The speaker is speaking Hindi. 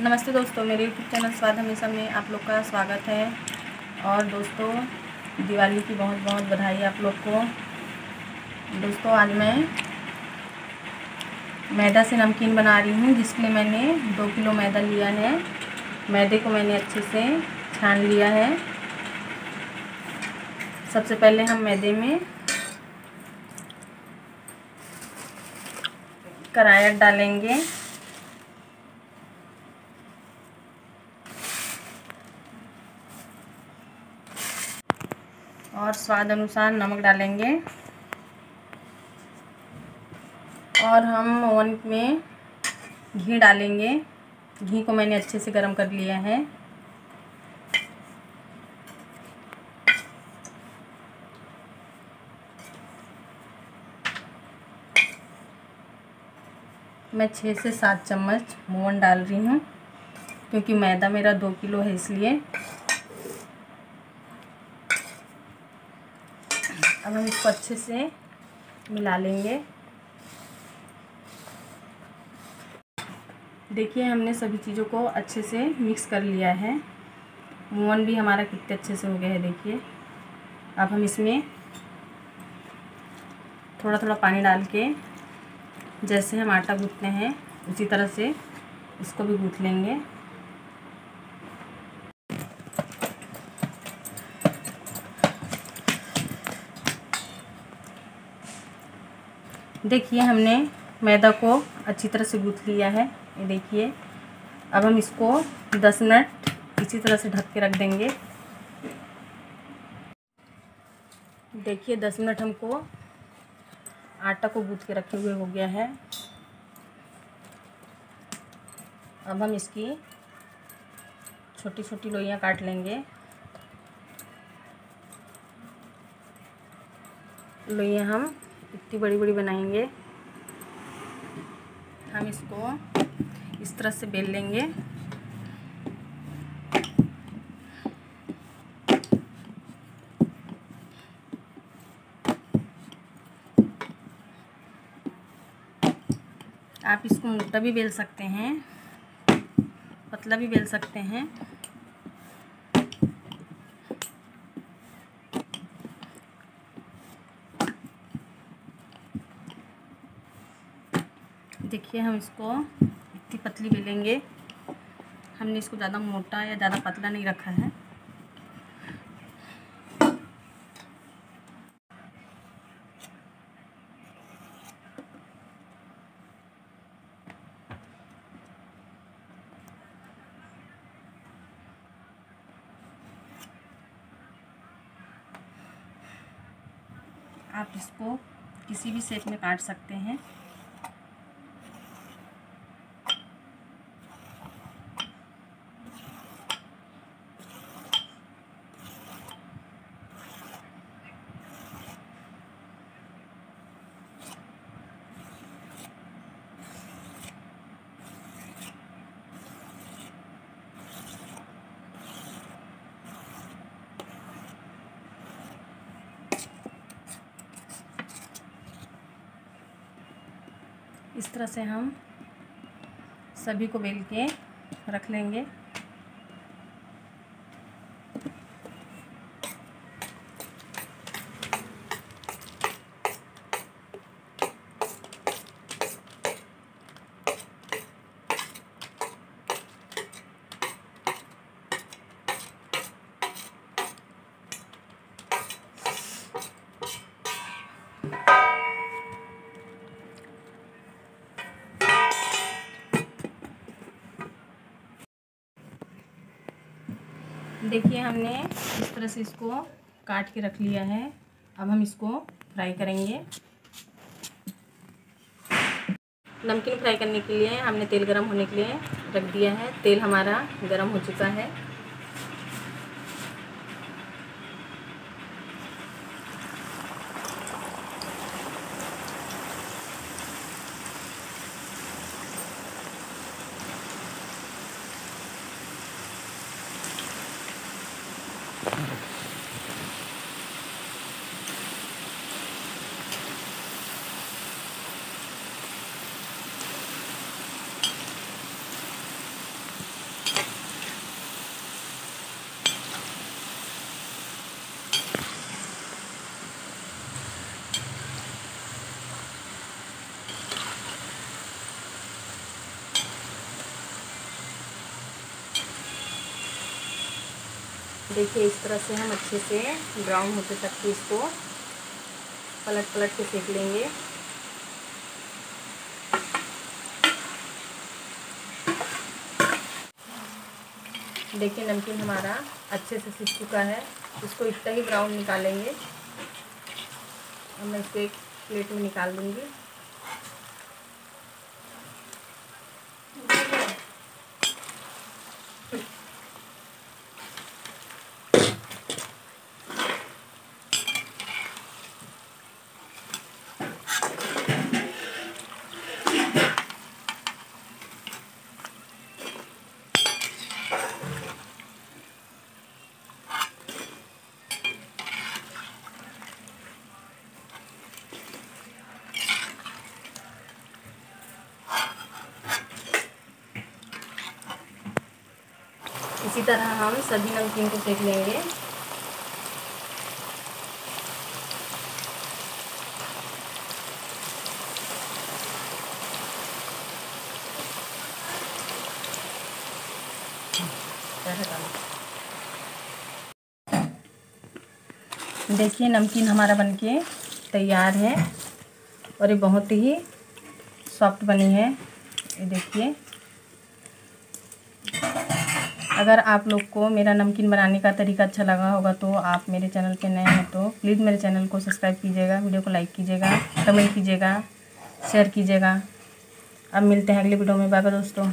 नमस्ते दोस्तों, मेरे यूट्यूब चैनल स्वाद हमेशा में आप लोग का स्वागत है। और दोस्तों, दिवाली की बहुत बहुत बधाई आप लोग को। दोस्तों, आज मैं मैदा से नमकीन बना रही हूँ, जिसके लिए मैंने दो किलो मैदा लिया है। मैदे को मैंने अच्छे से छान लिया है। सबसे पहले हम मैदे में करायट डालेंगे। स्वाद अनुसार नमक डालेंगे। और हम ओवन में घी डालेंगे। घी को मैंने अच्छे से गर्म कर लिया है। मैं छः से सात चम्मच मोवन डाल रही हूँ, क्योंकि मैदा मेरा दो किलो है इसलिए। अब हम इसको अच्छे से मिला लेंगे। देखिए, हमने सभी चीज़ों को अच्छे से मिक्स कर लिया है। मोहन भी हमारा कितने अच्छे से हो गया है, देखिए। अब हम इसमें थोड़ा थोड़ा पानी डाल के, जैसे हम आटा गूँथते हैं, उसी तरह से इसको भी गूँथ लेंगे। देखिए, हमने मैदा को अच्छी तरह से गूँथ लिया है। ये देखिए, अब हम इसको दस मिनट इसी तरह से ढक के रख देंगे। देखिए, दस मिनट हमको आटा को गूँथ के रखे हुए हो गया है। अब हम इसकी छोटी छोटी लोइयाँ काट लेंगे। लोइयाँ हम इतनी बड़ी बड़ी बनाएँगे। हम इसको इस तरह से बेल लेंगे। आप इसको मोटा भी बेल सकते हैं, पतला भी बेल सकते हैं। देखिए हम इसको, इतनी पतली बेलेंगे। हमने इसको ज़्यादा मोटा या ज़्यादा पतला नहीं रखा है। आप इसको किसी भी शेप में काट सकते हैं। इस तरह से हम सभी को बेल के रख लेंगे। देखिए, हमने इस तरह से इसको काट के रख लिया है। अब हम इसको फ्राई करेंगे। नमकीन फ्राई करने के लिए हमने तेल गरम होने के लिए रख दिया है। तेल हमारा गरम हो चुका है। देखिए, इस तरह से हम अच्छे से ब्राउन होते तक के इसको पलट पलट के सेक लेंगे। देखिए, नमकीन हमारा अच्छे से सीख चुका है। इसको इतना ही ब्राउन निकालेंगे। मैं इसको एक प्लेट में निकाल लूँगी इसी तरह हम सभी नमकीन को सेक लेंगे। देखिए, नमकीन हमारा बनके तैयार है और ये बहुत ही सॉफ्ट बनी है। ये देखिए। अगर आप लोग को मेरा नमकीन बनाने का तरीका अच्छा लगा होगा तो आप मेरे चैनल पे नए हैं तो प्लीज़ मेरे चैनल को सब्सक्राइब कीजिएगा, वीडियो को लाइक कीजिएगा, कमेंट कीजिएगा, शेयर कीजिएगा। अब मिलते हैं अगले वीडियो में। बाय बाय दोस्तों।